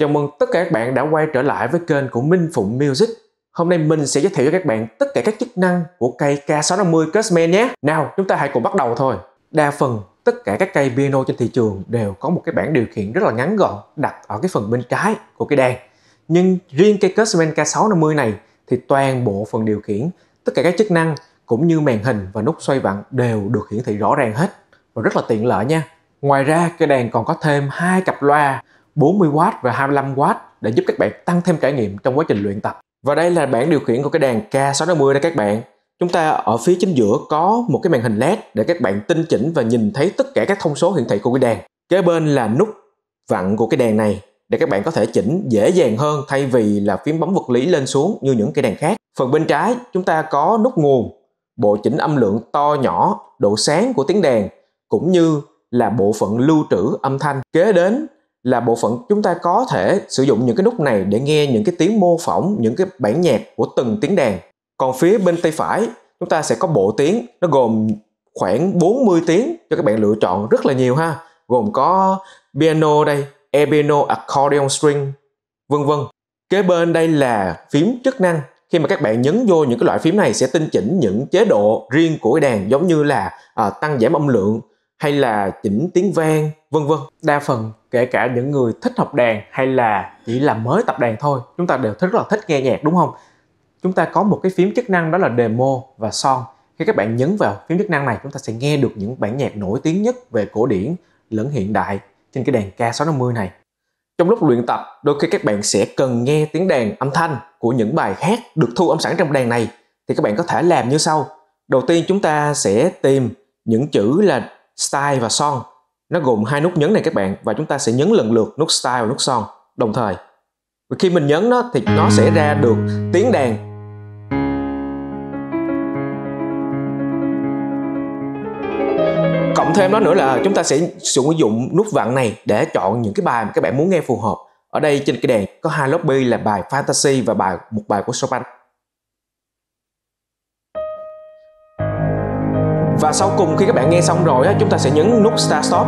Chào mừng tất cả các bạn đã quay trở lại với kênh của Minh Phụng Music. Hôm nay mình sẽ giới thiệu cho các bạn tất cả các chức năng của cây K650 Cosman nhé. Nào, chúng ta hãy cùng bắt đầu thôi. Đa phần tất cả các cây piano trên thị trường đều có một cái bảng điều khiển rất là ngắn gọn đặt ở cái phần bên trái của cái đàn. Nhưng riêng cây Cosman K650 này thì toàn bộ phần điều khiển, tất cả các chức năng cũng như màn hình và nút xoay vặn đều được hiển thị rõ ràng hết và rất là tiện lợi nha. Ngoài ra cây đàn còn có thêm hai cặp loa 40W và 25W để giúp các bạn tăng thêm trải nghiệm trong quá trình luyện tập. Và đây là bảng điều khiển của cái đàn K650 đây các bạn. Chúng ta ở phía chính giữa có một cái màn hình LED để các bạn tinh chỉnh và nhìn thấy tất cả các thông số hiển thị của cái đàn. Kế bên là nút vặn của cái đàn này để các bạn có thể chỉnh dễ dàng hơn thay vì là phím bấm vật lý lên xuống như những cây đàn khác. Phần bên trái chúng ta có nút nguồn, bộ chỉnh âm lượng to nhỏ, độ sáng của tiếng đàn cũng như là bộ phận lưu trữ âm thanh. Kế đến là bộ phận chúng ta có thể sử dụng những cái nút này để nghe những cái tiếng mô phỏng những cái bản nhạc của từng tiếng đàn. Còn phía bên tay phải chúng ta sẽ có bộ tiếng nó gồm khoảng 40 tiếng cho các bạn lựa chọn rất là nhiều ha. Gồm có piano đây e piano accordion string vân vân. Kế bên đây là phím chức năng. Khi mà các bạn nhấn vô những cái loại phím này sẽ tinh chỉnh những chế độ riêng của cái đàn giống như là à, tăng giảm âm lượng hay là chỉnh tiếng vang vân vân. Đa phần, kể cả những người thích học đàn hay là chỉ là mới tập đàn thôi, chúng ta đều rất là thích nghe nhạc, đúng không? Chúng ta có một cái phím chức năng đó là demo và son khi các bạn nhấn vào phím chức năng này, chúng ta sẽ nghe được những bản nhạc nổi tiếng nhất về cổ điển, lẫn hiện đại trên cái đàn K650 này. Trong lúc luyện tập, đôi khi các bạn sẽ cần nghe tiếng đàn âm thanh của những bài hát được thu âm sẵn trong đàn này, thì các bạn có thể làm như sau. Đầu tiên, chúng ta sẽ tìm những chữ là style và son nó gồm hai nút nhấn này các bạn, và chúng ta sẽ nhấn lần lượt nút style và nút son đồng thời và khi mình nhấn nó thì nó sẽ ra được tiếng đàn. Cộng thêm đó nữa là chúng ta sẽ sử dụng nút vặn này để chọn những cái bài mà các bạn muốn nghe phù hợp. Ở đây trên cái đàn có hai lobby là bài fantasy và bài một bài của Chopin. Và sau cùng khi các bạn nghe xong rồi chúng ta sẽ nhấn nút start stop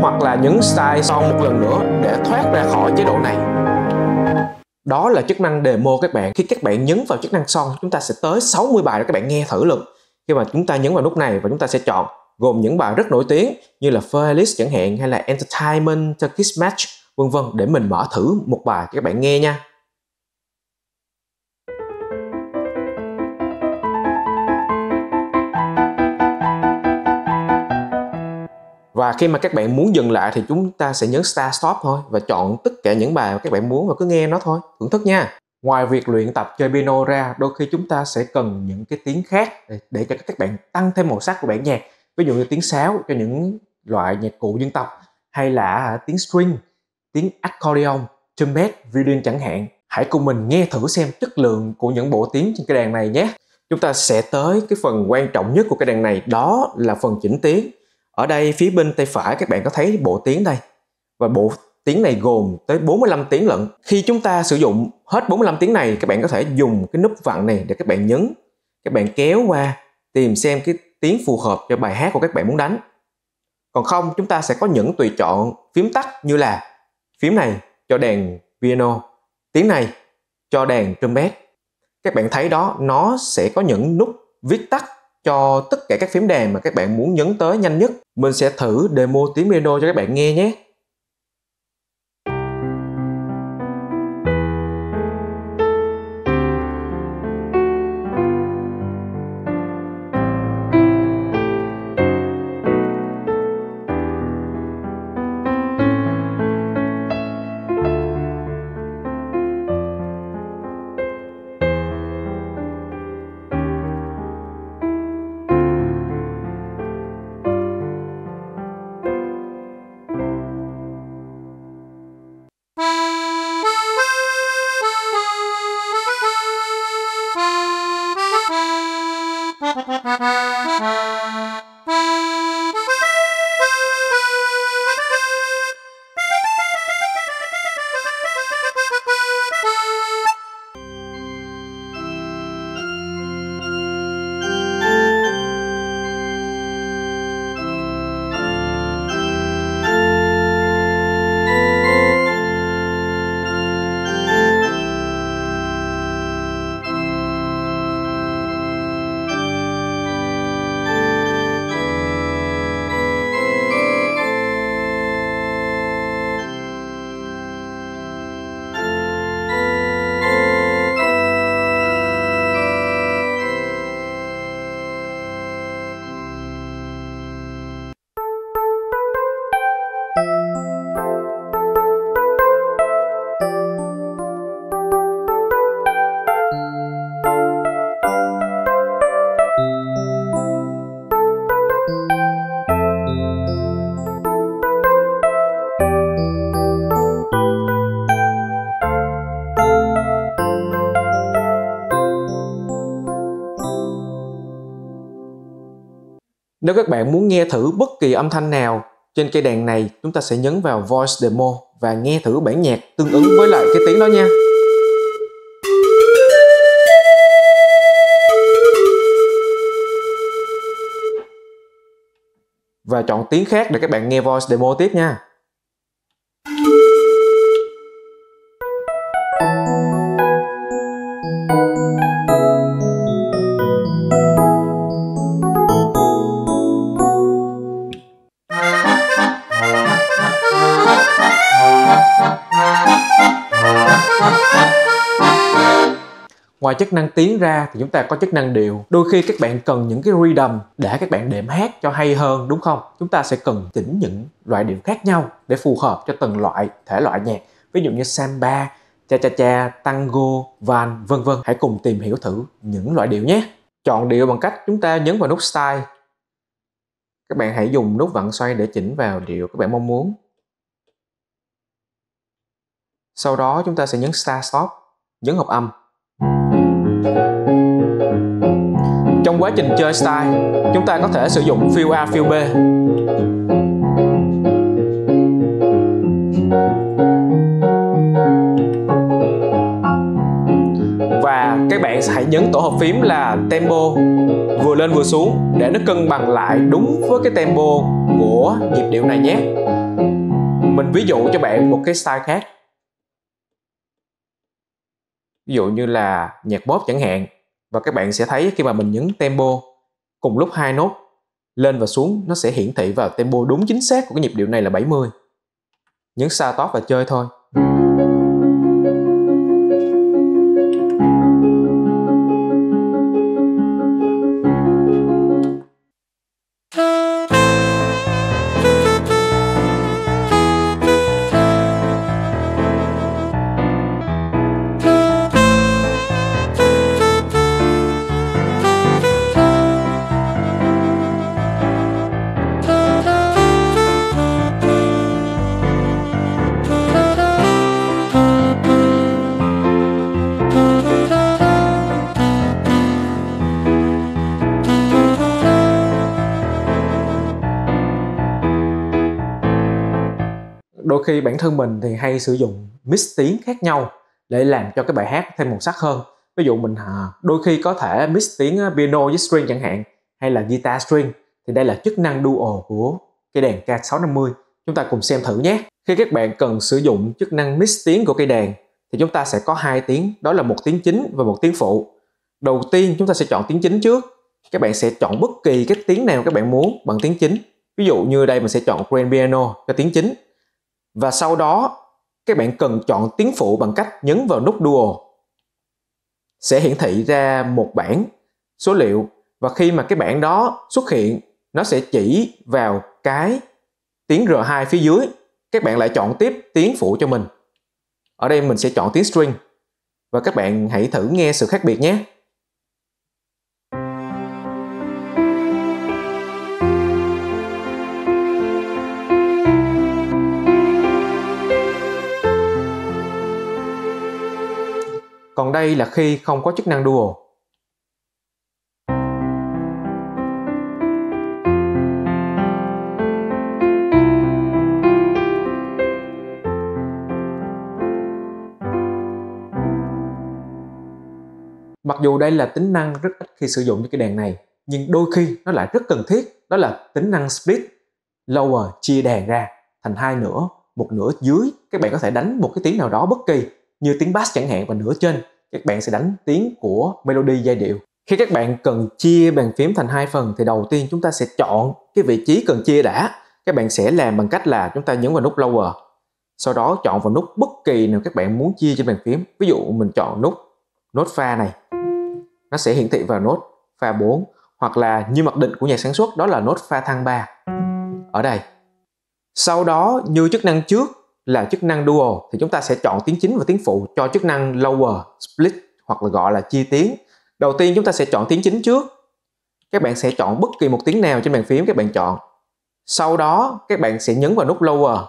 hoặc là nhấn style xong một lần nữa để thoát ra khỏi chế độ này. Đó là chức năng demo các bạn. Khi các bạn nhấn vào chức năng xong chúng ta sẽ tới 60 bài để các bạn nghe thử lực khi mà chúng ta nhấn vào nút này và chúng ta sẽ chọn gồm những bài rất nổi tiếng như là Fearless chẳng hạn hay là Entertainment, Turkish Match vân vân để mình mở thử một bài cho các bạn nghe nha. Và khi mà các bạn muốn dừng lại thì chúng ta sẽ nhấn start stop thôi và chọn tất cả những bài mà các bạn muốn và cứ nghe nó thôi. Thưởng thức nha. Ngoài việc luyện tập chơi piano ra đôi khi chúng ta sẽ cần những cái tiếng khác để, để cho các bạn tăng thêm màu sắc của bản nhạc. Ví dụ như tiếng sáo cho những loại nhạc cụ dân tộc hay là à, tiếng string tiếng accordion trumpet violin chẳng hạn. Hãy cùng mình nghe thử xem chất lượng của những bộ tiếng trên cái đàn này nhé. Chúng ta sẽ tới cái phần quan trọng nhất của cái đàn này đó là phần chỉnh tiếng ở đây phía bên tay phải các bạn có thấy bộ tiếng đây. Và bộ tiếng này gồm tới 45 tiếng lận. Khi chúng ta sử dụng hết 45 tiếng này, các bạn có thể dùng cái nút vặn này để các bạn nhấn. Các bạn kéo qua tìm xem cái tiếng phù hợp cho bài hát của các bạn muốn đánh. Còn không, chúng ta sẽ có những tùy chọn phím tắt như là phím này cho đàn piano, tiếng này cho đàn trumpet. Các bạn thấy đó, nó sẽ có những nút viết tắt cho tất cả các phím đàn mà các bạn muốn nhấn tới nhanh nhất. Mình sẽ thử demo tiếng piano cho các bạn nghe nhé. Nếu các bạn muốn nghe thử bất kỳ âm thanh nào trên cây đàn này, chúng ta sẽ nhấn vào Voice Demo và nghe thử bản nhạc tương ứng với lại cái tiếng đó nha. Và chọn tiếng khác để các bạn nghe voice demo tiếp nha. Chức năng tiến ra thì chúng ta có chức năng điệu. Đôi khi các bạn cần những cái rhythm để các bạn đệm hát cho hay hơn đúng không? Chúng ta sẽ cần chỉnh những loại điệu khác nhau để phù hợp cho từng loại thể loại nhạc. Ví dụ như samba, cha cha cha, tango, van, vân vân. Hãy cùng tìm hiểu thử những loại điệu nhé. Chọn điệu bằng cách chúng ta nhấn vào nút style. Các bạn hãy dùng nút vặn xoay để chỉnh vào điệu các bạn mong muốn. Sau đó chúng ta sẽ nhấn Start Stop, nhấn hợp âm trong quá trình chơi style, chúng ta có thể sử dụng fill A, fill B. Và các bạn hãy nhấn tổ hợp phím là tempo vừa lên vừa xuống để nó cân bằng lại đúng với cái tempo của nhịp điệu này nhé. Mình ví dụ cho bạn một cái style khác ví dụ như là nhạc pop chẳng hạn. Và các bạn sẽ thấy khi mà mình nhấn tempo cùng lúc hai nốt lên và xuống, nó sẽ hiển thị vào tempo đúng chính xác của cái nhịp điệu này là 70 nhấn sao stop và chơi thôi. Khi bản thân mình thì hay sử dụng mix tiếng khác nhau để làm cho cái bài hát thêm màu sắc hơn. Ví dụ mình à, đôi khi có thể mix tiếng à, piano với string chẳng hạn hay là guitar string thì đây là chức năng duo của cây đàn K650 chúng ta cùng xem thử nhé. Khi các bạn cần sử dụng chức năng mix tiếng của cây đàn thì chúng ta sẽ có hai tiếng đó là một tiếng chính và một tiếng phụ. Đầu tiên chúng ta sẽ chọn tiếng chính trước. Các bạn sẽ chọn bất kỳ cái tiếng nào các bạn muốn bằng tiếng chính. Ví dụ như đây mình sẽ chọn grand piano cho tiếng chính và sau đó, các bạn cần chọn tiếng phụ bằng cách nhấn vào nút dual Sẽ hiển thị ra một bảng, số liệu, và khi mà cái bảng đó xuất hiện, nó sẽ chỉ vào cái tiếng R2 phía dưới. Các bạn lại chọn tiếp tiếng phụ cho mình. Ở đây mình sẽ chọn tiếng string và các bạn hãy thử nghe sự khác biệt nhé. Còn đây là khi không có chức năng Dual. Mặc dù đây là tính năng rất ít khi sử dụng cho cái đèn này, nhưng đôi khi nó lại rất cần thiết, đó là tính năng split, lower chia đèn ra thành hai nửa, một nửa dưới, các bạn có thể đánh một cái tiếng nào đó bất kỳ như tiếng bass chẳng hạn và nửa trên, các bạn sẽ đánh tiếng của melody giai điệu. Khi các bạn cần chia bàn phím thành hai phần thì đầu tiên chúng ta sẽ chọn cái vị trí cần chia đã. Các bạn sẽ làm bằng cách là chúng ta nhấn vào nút lower. Sau đó chọn vào nút bất kỳ nào các bạn muốn chia trên bàn phím. Ví dụ mình chọn nút nốt pha này. Nó sẽ hiển thị vào nốt pha 4 hoặc là như mặc định của nhà sản xuất đó là nốt pha thăng 3 ở đây. Sau đó, như chức năng trước là chức năng dual, thì chúng ta sẽ chọn tiếng chính và tiếng phụ cho chức năng lower split hoặc là gọi là chia tiếng đầu tiên chúng ta sẽ chọn tiếng chính trước các bạn sẽ chọn bất kỳ một tiếng nào trên bàn phím các bạn chọn sau đó, các bạn sẽ nhấn vào nút lower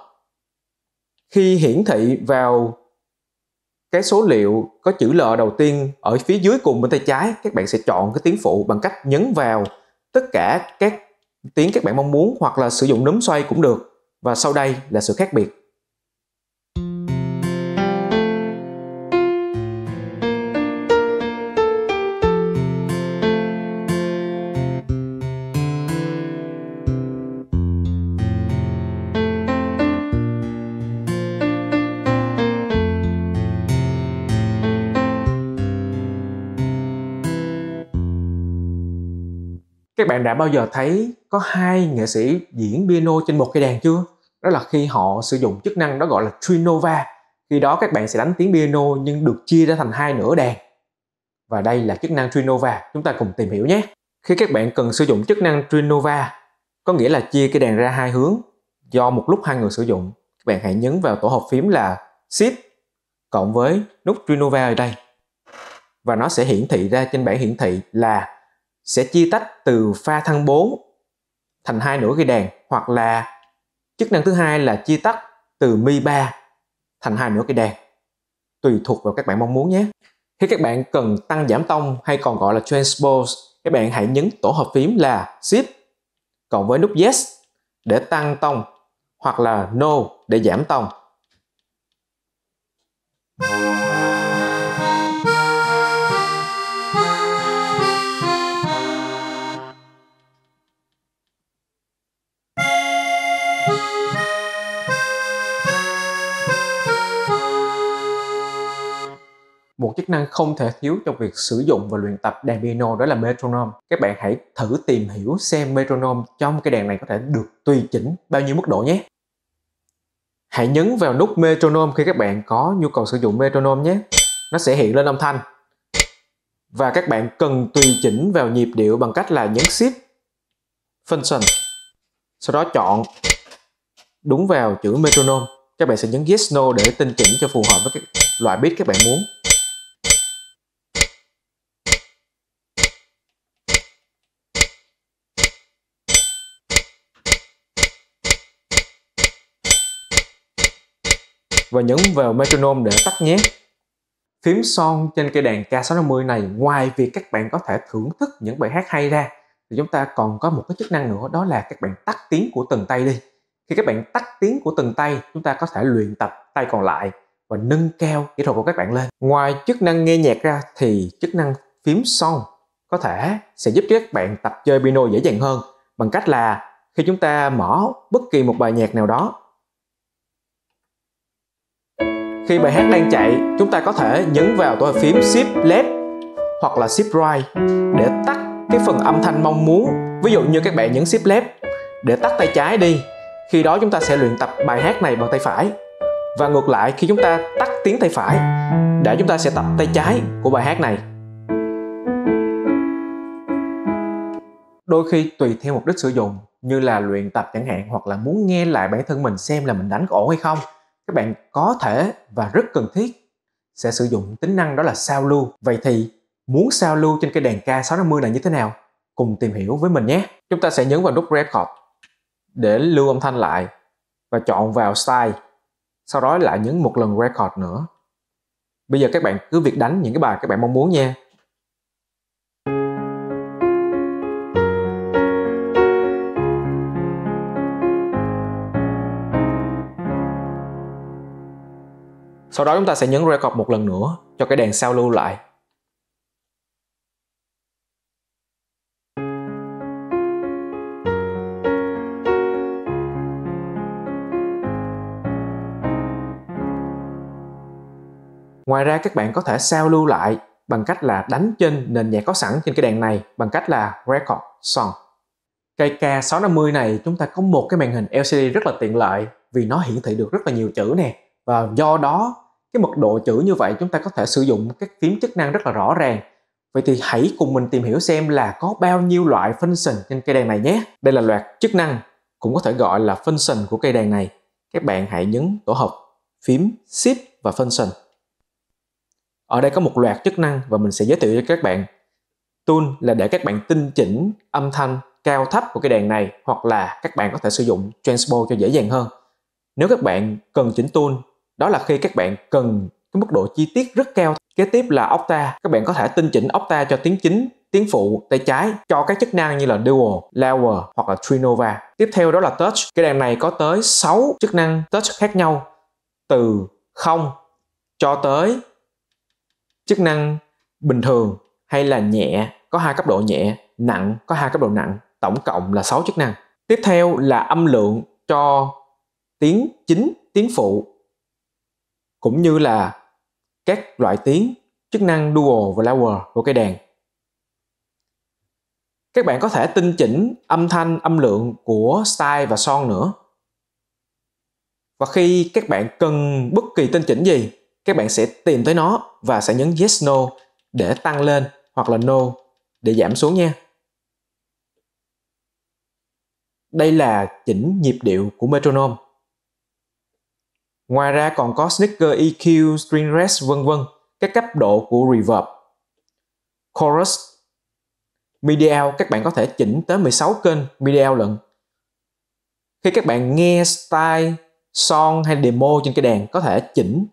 khi hiển thị vào cái số liệu có chữ L đầu tiên ở phía dưới cùng bên tay trái, các bạn sẽ chọn cái tiếng phụ bằng cách nhấn vào tất cả các tiếng các bạn mong muốn hoặc là sử dụng núm xoay cũng được. Và sau đây là sự khác biệt. Các bạn đã bao giờ thấy có hai nghệ sĩ diễn piano trên một cây đàn chưa? Đó là khi họ sử dụng chức năng đó gọi là trinova. Khi đó các bạn sẽ đánh tiếng piano nhưng được chia ra thành hai nửa đàn. Và đây là chức năng trinova, chúng ta cùng tìm hiểu nhé. Khi các bạn cần sử dụng chức năng trinova, có nghĩa là chia cái đàn ra hai hướng do một lúc hai người sử dụng. Các bạn hãy nhấn vào tổ hợp phím là Shift cộng với nút trinova ở đây. Và nó sẽ hiển thị ra trên bảng hiển thị là sẽ chia tách từ pha thăng 4 thành hai nửa cây đàn, hoặc là chức năng thứ hai là chia tách từ mi 3 thành hai nửa cây đàn, tùy thuộc vào các bạn mong muốn nhé. Khi các bạn cần tăng giảm tông hay còn gọi là transpose các bạn hãy nhấn tổ hợp phím là shift cộng với nút yes để tăng tông hoặc là no để giảm tông. Chức năng không thể thiếu trong việc sử dụng và luyện tập đàn piano đó là metronome. Các bạn hãy thử tìm hiểu xem metronome trong cái đàn này có thể được tùy chỉnh bao nhiêu mức độ nhé. Hãy nhấn vào nút metronome khi các bạn có nhu cầu sử dụng metronome nhé. Nó sẽ hiện lên âm thanh. Và các bạn cần tùy chỉnh vào nhịp điệu bằng cách là nhấn shift, function. Sau đó chọn đúng vào chữ metronome. Các bạn sẽ nhấn yes, no để tinh chỉnh cho phù hợp với cái loại beat các bạn muốn. Và nhấn vào metronome để tắt nhé. Phím son trên cây đàn K650 này ngoài việc các bạn có thể thưởng thức những bài hát hay ra thì chúng ta còn có một cái chức năng nữa đó là các bạn tắt tiếng của từng tay đi. Khi các bạn tắt tiếng của từng tay, chúng ta có thể luyện tập tay còn lại và nâng cao kỹ thuật của các bạn lên. Ngoài chức năng nghe nhạc ra thì chức năng phím son có thể sẽ giúp cho các bạn tập chơi piano dễ dàng hơn bằng cách là khi chúng ta mở bất kỳ một bài nhạc nào đó khi bài hát đang chạy, chúng ta có thể nhấn vào tổ hợp phím Shift Left hoặc là Shift Right để tắt cái phần âm thanh mong muốn. Ví dụ như các bạn nhấn Shift Left để tắt tay trái đi. Khi đó chúng ta sẽ luyện tập bài hát này bằng tay phải. Và ngược lại khi chúng ta tắt tiếng tay phải để chúng ta sẽ tập tay trái của bài hát này. Đôi khi tùy theo mục đích sử dụng như là luyện tập chẳng hạn hoặc là muốn nghe lại bản thân mình xem là mình đánh ổn hay không các bạn có thể và rất cần thiết sẽ sử dụng tính năng đó là sao lưu. Vậy thì muốn sao lưu trên cây đàn K650 này như thế nào? Cùng tìm hiểu với mình nhé. Chúng ta sẽ nhấn vào nút Record để lưu âm thanh lại và chọn vào Style. Sau đó lại nhấn một lần Record nữa. Bây giờ các bạn cứ việc đánh những cái bài các bạn mong muốn nha. Sau đó chúng ta sẽ nhấn record một lần nữa cho cái đèn sao lưu lại. Ngoài ra, các bạn có thể sao lưu lại bằng cách là đánh trên nền nhạc có sẵn trên cái đèn này bằng cách là Record Song. Cây K650 này, chúng ta có một cái màn hình LCD rất là tiện lợi vì nó hiển thị được rất là nhiều chữ nè và do đó cái mật độ chữ như vậy chúng ta có thể sử dụng các phím chức năng rất là rõ ràng Vậy thì hãy cùng mình tìm hiểu xem là có bao nhiêu loại function trên cây đàn này nhé. Đây là loạt chức năng, cũng có thể gọi là function của cây đàn này. Các bạn hãy nhấn tổ hợp phím Shift và function. Ở đây có một loạt chức năng và mình sẽ giới thiệu cho các bạn. Tool là để các bạn tinh chỉnh âm thanh cao thấp của cây đàn này hoặc là các bạn có thể sử dụng transpose cho dễ dàng hơn. Nếu các bạn cần chỉnh tool đó là khi các bạn cần cái mức độ chi tiết rất cao kế tiếp là octa các bạn có thể tinh chỉnh octa cho tiếng chính tiếng phụ tay trái cho các chức năng như là dual, lower hoặc là trinova. Tiếp theo đó là touch. Cái đàn này có tới 6 chức năng touch khác nhau từ không cho tới chức năng bình thường hay là nhẹ có hai cấp độ nhẹ, nặng có hai cấp độ nặng, tổng cộng là 6 chức năng. Tiếp theo là âm lượng cho tiếng chính, tiếng phụ cũng như là các loại tiếng chức năng dual và lower của cây đàn. Các bạn có thể tinh chỉnh âm thanh, âm lượng của style và son nữa. Và khi các bạn cần bất kỳ tinh chỉnh gì, các bạn sẽ tìm tới nó và sẽ nhấn yes no để tăng lên hoặc là no để giảm xuống nha. Đây là chỉnh nhịp điệu của metronome. Ngoài ra còn có sneaker EQ, string rest vân vân, các cấp độ của reverb. Chorus MIDI out các bạn có thể chỉnh tới 16 kênh MIDI out lận. Khi các bạn nghe style, song hay demo trên cái đàn có thể chỉnh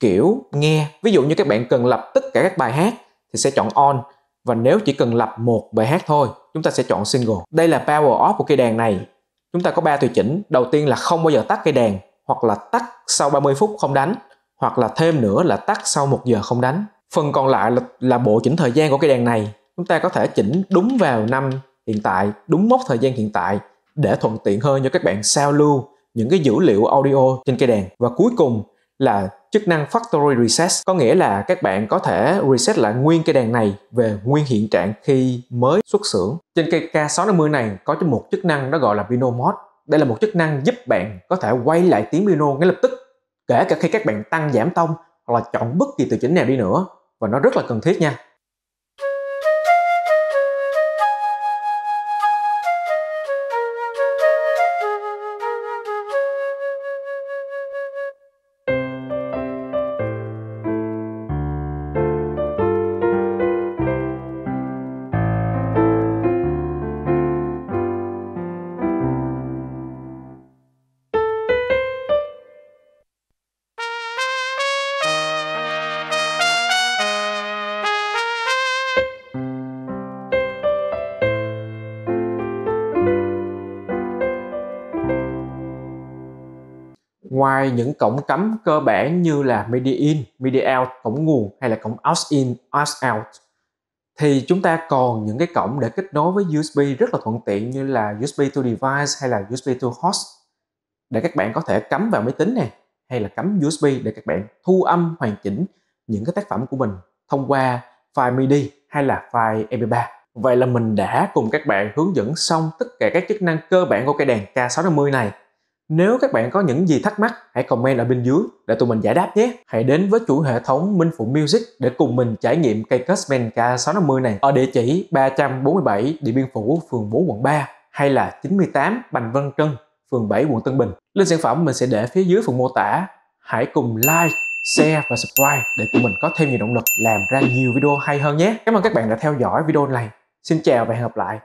kiểu nghe. Ví dụ như các bạn cần lập tất cả các bài hát thì sẽ chọn on và nếu chỉ cần lập một bài hát thôi chúng ta sẽ chọn single. Đây là power off của cây đàn này. Chúng ta có ba tùy chỉnh. Đầu tiên là không bao giờ tắt cây đàn hoặc là tắt sau 30 phút không đánh hoặc là thêm nữa là tắt sau 1 giờ không đánh. Phần còn lại là, là bộ chỉnh thời gian của cây đèn này. Chúng ta có thể chỉnh đúng vào năm hiện tại, đúng mốc thời gian hiện tại để thuận tiện hơn cho các bạn sao lưu những cái dữ liệu audio trên cây đèn. Và cuối cùng là chức năng Factory Reset có nghĩa là các bạn có thể reset lại nguyên cây đàn này về nguyên hiện trạng khi mới xuất xưởng. Trên cây K650 này có một chức năng đó gọi là Piano Mode. Đây là một chức năng giúp bạn có thể quay lại tiếng piano ngay lập tức, kể cả khi các bạn tăng giảm tông hoặc là chọn bất kỳ từ chỉnh nào đi nữa và nó rất là cần thiết nha. Ngoài những cổng cắm cơ bản như là MIDI in, MIDI out, cổng nguồn hay là cổng out in, out out thì chúng ta còn những cái cổng để kết nối với USB rất là thuận tiện như là USB to device hay là USB to host để các bạn có thể cắm vào máy tính này hay là cắm USB để các bạn thu âm hoàn chỉnh những cái tác phẩm của mình thông qua file MIDI hay là file MP3. Vậy là mình đã cùng các bạn hướng dẫn xong tất cả các chức năng cơ bản của cây đàn K650 này nếu các bạn có những gì thắc mắc, hãy comment ở bên dưới để tụi mình giải đáp nhé. Hãy đến với chủ hệ thống Minh Phụ Music để cùng mình trải nghiệm cây Cusman K650 này ở địa chỉ 347 Điện Biên Phủ, phường 4, quận 3 hay là 98 Bành Vân Trân, phường 7, quận Tân Bình. Link sản phẩm mình sẽ để phía dưới phần mô tả. Hãy cùng like, share và subscribe để tụi mình có thêm nhiều động lực làm ra nhiều video hay hơn nhé. Cảm ơn các bạn đã theo dõi video này. Xin chào và hẹn gặp lại.